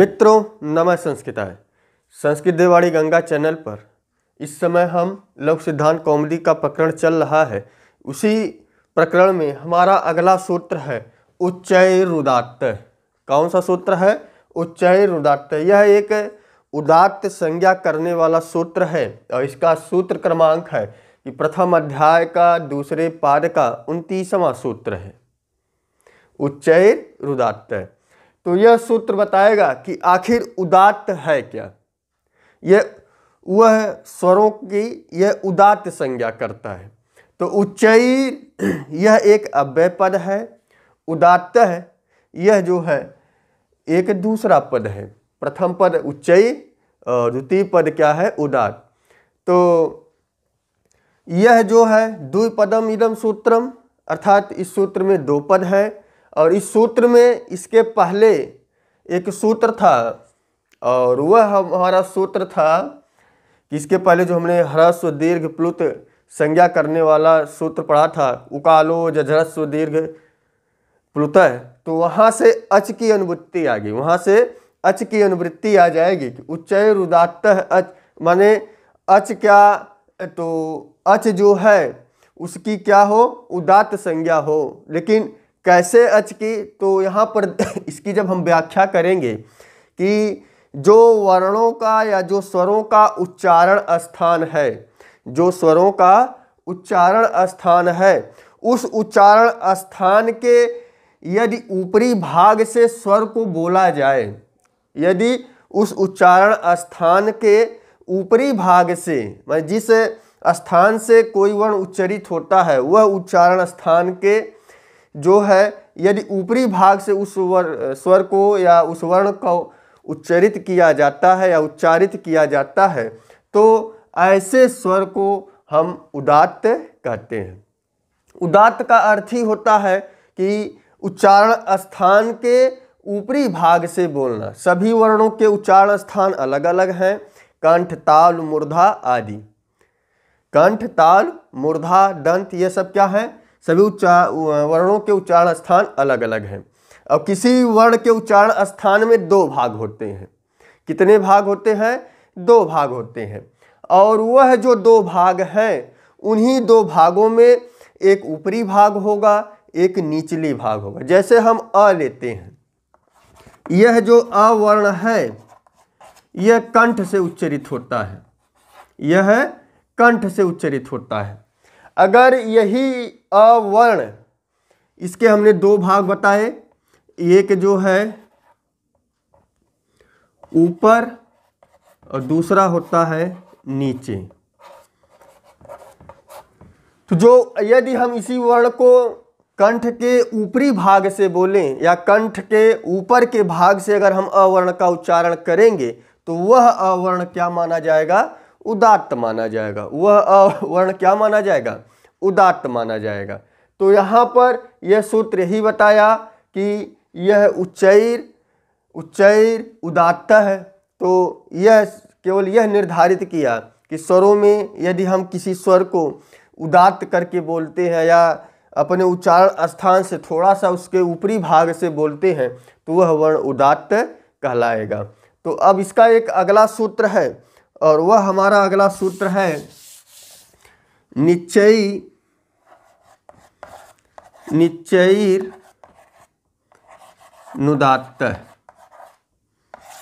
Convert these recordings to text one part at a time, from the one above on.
मित्रों, नमः संस्कृताय। संस्कृत देवाड़ी गंगा चैनल पर इस समय हम लघु सिद्धांत कॉमेडी का प्रकरण चल रहा है। उसी प्रकरण में हमारा अगला सूत्र है उच्चय रुदात्त। कौन सा सूत्र है? उच्चय रुदात्त। यह एक उदात्त संज्ञा करने वाला सूत्र है और इसका सूत्र क्रमांक है कि प्रथम अध्याय का दूसरे पाद का उनतीसवां सूत्र है। उच्चय रुदात्त। तो यह सूत्र बताएगा कि आखिर उदात्त है क्या? यह, वह स्वरों की यह उदात्त संज्ञा करता है। तो उच्चैर यह एक अव्यय पद है, उदात्त है, यह जो है एक दूसरा पद है। प्रथम पद उच्चैर और द्वितीय पद क्या है? उदात तो यह जो है द्विपदम इदम सूत्रम, अर्थात इस सूत्र में दो पद है। और इस सूत्र में इसके पहले एक सूत्र था और वह हमारा सूत्र था कि इसके पहले जो हमने ह्रस्व दीर्घ प्लुत संज्ञा करने वाला सूत्र पढ़ा था, उकालो जझरस्व दीर्घ प्लुत तो वहाँ से अच की अनुवृत्ति आ गई, वहाँ से अच की अनुवृत्ति आ जाएगी कि उच्चय रुदात्त अच, माने अच क्या तो अच जो है, उसकी क्या हो, उदात्त संज्ञा हो, लेकिन कैसे अच की? तो यहाँ पर इसकी जब हम व्याख्या करेंगे कि जो वर्णों का या जो स्वरों का उच्चारण स्थान है, जो स्वरों का उच्चारण स्थान है, उस उच्चारण स्थान के यदि ऊपरी भाग से स्वर को बोला जाए, यदि उस उच्चारण स्थान के ऊपरी भाग से जिस स्थान से कोई वर्ण उच्चरित होता है, वह उच्चारण स्थान के जो है, यदि ऊपरी भाग से उस वर स्वर को या उस वर्ण को उच्चरित किया जाता है या उच्चारित किया जाता है तो ऐसे स्वर को हम उदात्त कहते हैं। उदात्त का अर्थ ही होता है कि उच्चारण स्थान के ऊपरी भाग से बोलना। सभी वर्णों के उच्चारण स्थान अलग अलग हैं। कंठ, ताल, मूर्धा आदि। कंठ, ताल, मूर्धा, दंत, ये सब क्या है? सभी उच्चार वर्णों के उच्चारण स्थान अलग अलग हैं। और किसी वर्ण के उच्चारण स्थान में दो भाग होते हैं। कितने भाग होते हैं? दो भाग होते हैं। और वह जो दो भाग हैं, उन्हीं दो भागों में एक ऊपरी भाग होगा, एक निचली भाग होगा। जैसे हम अ लेते हैं। यह जो अवर्ण है, यह कंठ से उच्चरित होता है। यह कंठ से उच्चरित होता है। अगर यही अवर्ण, इसके हमने दो भाग बताए, एक जो है ऊपर और दूसरा होता है नीचे। तो जो यदि हम इसी वर्ण को कंठ के ऊपरी भाग से बोलें या कंठ के ऊपर के भाग से अगर हम अवर्ण का उच्चारण करेंगे तो वह अवर्ण क्या माना जाएगा? उदात्त माना जाएगा। वह अवर्ण क्या माना जाएगा? उदात्त माना जाएगा। तो यहाँ पर यह सूत्र यही बताया कि यह उच्चैर उच्चैर उदात्त है। तो यह केवल यह निर्धारित किया कि स्वरों में यदि हम किसी स्वर को उदात्त करके बोलते हैं या अपने उच्चारण स्थान से थोड़ा सा उसके ऊपरी भाग से बोलते हैं तो वह वर्ण उदात्त कहलाएगा। तो अब इसका एक अगला सूत्र है और वह हमारा अगला सूत्र है निश्चयी निश्चयीर नुदात्त।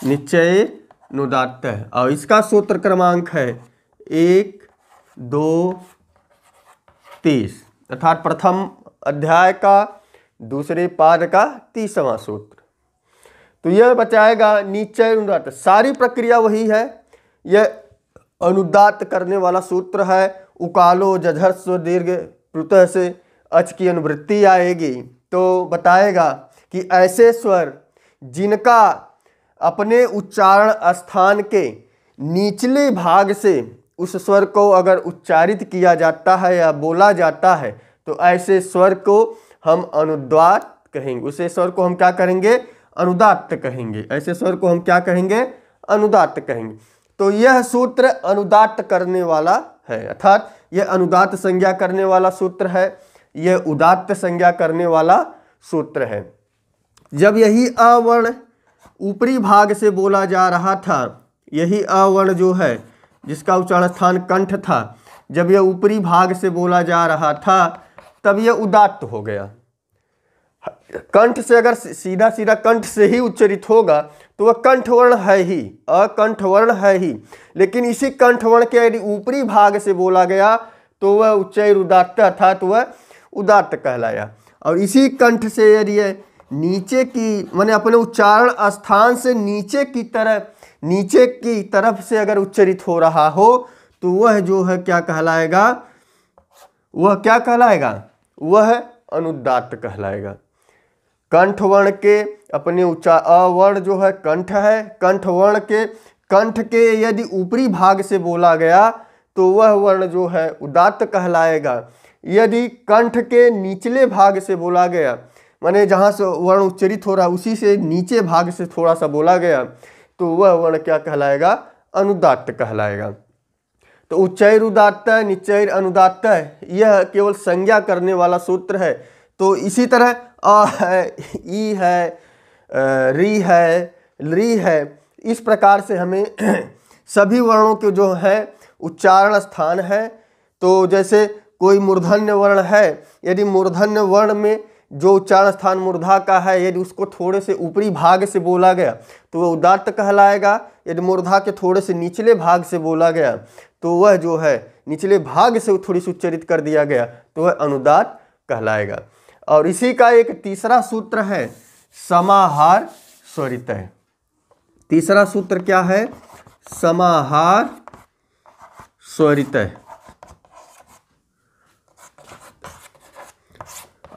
निश्चय नुदात्त। और इसका सूत्र क्रमांक है एक, दो, तीस। अर्थात प्रथम अध्याय का, दूसरे पाद का तीसवां सूत्र। तो यह बचाएगा निश्चय अनुदात सारी प्रक्रिया वही है। यह अनुदात करने वाला सूत्र है। उकालो जझर्स्व दीर्घ प्रुतः से अच की अनुवृत्ति आएगी। तो बताएगा कि ऐसे स्वर जिनका अपने उच्चारण स्थान के निचले भाग से उस स्वर को अगर उच्चारित किया जाता है या बोला जाता है तो ऐसे स्वर को हम अनुदात कहेंगे। उसे स्वर को हम क्या करेंगे अनुदात कहेंगे। ऐसे स्वर को हम क्या कहेंगे? अनुदात कहेंगे। तो यह सूत्र अनुदात करने वाला है। अर्थात यह अनुदात संज्ञा करने वाला सूत्र है। यह उदात्त संज्ञा करने वाला सूत्र है। जब यही अवर्ण ऊपरी भाग से बोला जा रहा था, यही अवर्ण जो है, जिसका उच्चारण स्थान कंठ था, जब यह ऊपरी भाग से बोला जा रहा था, तब यह उदात्त हो गया। कंठ से अगर सीधा सीधा कंठ से ही उच्चरित होगा तो वह कंठवर्ण है ही, अकंठवर्ण है ही। लेकिन इसी कंठवर्ण के यदि ऊपरी भाग से बोला गया तो वह उच्चय उदात्त अर्थात वह उदात्त कहलाया। और इसी कंठ से यदि नीचे की, मैंने अपने उच्चारण स्थान से नीचे की तरफ़ नीचे की तरफ़ से अगर उच्चरित हो रहा हो तो वह जो है क्या कहलाएगा? वह क्या कहलाएगा? वह अनुदात कहलाएगा। कंठ वर्ण के अपने उच्चा, अवर्ण जो है कंठ है कंठ वर्ण के, कंठ के यदि ऊपरी भाग से बोला गया तो वह वर्ण जो है उदात्त कहलाएगा। यदि कंठ के निचले भाग से बोला गया, माने जहाँ से वर्ण उच्चरित हो रहा उसी से नीचे भाग से थोड़ा सा बोला गया तो वह वर्ण क्या कहलाएगा? अनुदात्त कहलाएगा। तो उच्चैर उदात्त निचैर अनुदात्त यह केवल संज्ञा करने वाला सूत्र है। तो इसी तरह अ है, ई है री है री है, इस प्रकार से हमें सभी वर्णों के जो है, उच्चारण स्थान है। तो जैसे कोई मूर्धन्य वर्ण है, यदि मूर्धन्य वर्ण में जो उच्चारण स्थान मूर्धा का है, यदि उसको थोड़े से ऊपरी भाग से बोला गया तो वह उदात्त कहलाएगा। यदि मूर्धा के थोड़े से निचले भाग से बोला गया तो वह जो है, निचले भाग से थोड़ी सी उच्चरित कर दिया गया तो वह अनुदात कहलाएगा। और इसी का एक तीसरा सूत्र है, समाहार स्वरित तीसरा सूत्र क्या है? समाहार स्वरित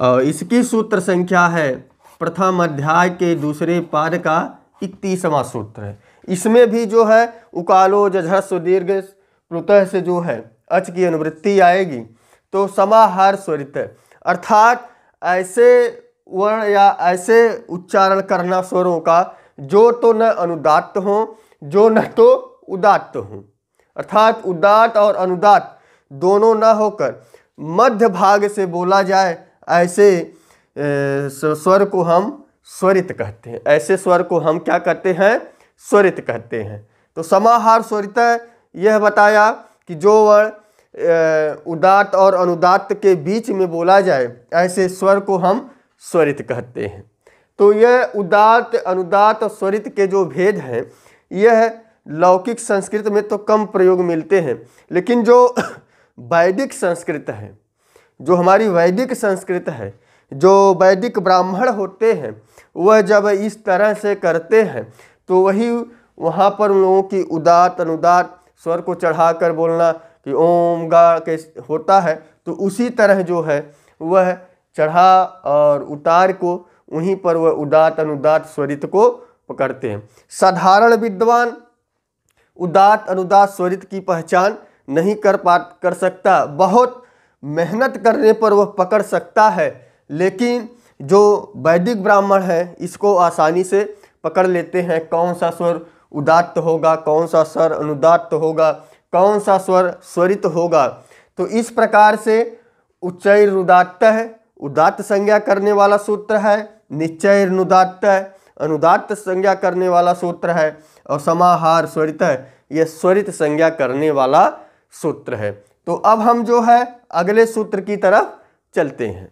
और इसकी सूत्र संख्या है प्रथम अध्याय के दूसरे पाद का इकतीसवां सूत्र है। इसमें भी जो है, उकालो जझस्व दीर्घ, प्लुतः से जो है, अच की अनुवृत्ति आएगी। तो समाहार स्वरित अर्थात ऐसे वर्ण या ऐसे उच्चारण करना स्वरों का, जो तो न अनुदात्त हो, जो न तो उदात्त हो। अर्थात उदात और अनुदात दोनों न होकर मध्य भाग से बोला जाए ऐसे स्वर को हम स्वरित कहते हैं। ऐसे स्वर को हम क्या कहते हैं? स्वरित कहते हैं। तो समाहार स्वरित यह बताया कि जो वर्ण उदात और अनुदात के बीच में बोला जाए, ऐसे स्वर को हम स्वरित कहते हैं। तो यह उदात अनुदात और स्वरित के जो भेद हैं, यह लौकिक संस्कृत में तो कम प्रयोग मिलते हैं, लेकिन जो वैदिक संस्कृत है जो हमारी वैदिक संस्कृत है, जो वैदिक ब्राह्मण होते हैं, वह जब इस तरह से करते हैं तो वही वहाँ पर उन लोगों की उदात अनुदात, स्वर को चढ़ाकर बोलना कि ओम गा के होता है तो उसी तरह जो है, वह चढ़ा और उतार को, वहीं पर वह उदात अनुदात स्वरित को पकड़ते हैं। साधारण विद्वान उदात अनुदात स्वरित की पहचान नहीं कर पा कर सकता। बहुत मेहनत करने पर वह पकड़ सकता है, लेकिन जो वैदिक ब्राह्मण है, इसको आसानी से पकड़ लेते हैं। कौन सा स्वर उदात्त होगा, कौन सा स्वर अनुदात्त होगा, कौन सा स्वर स्वरित होगा? तो इस प्रकार से उच्चैर अनुदात्त है, उदात्त संज्ञा करने वाला सूत्र है निश्चय अनुदात्त है, अनुदात्त संज्ञा करने वाला सूत्र है, और समाहार स्वरित है। यह स्वरित संज्ञा करने वाला सूत्र है। तो अब हम जो है अगले सूत्र की तरफ़ चलते हैं।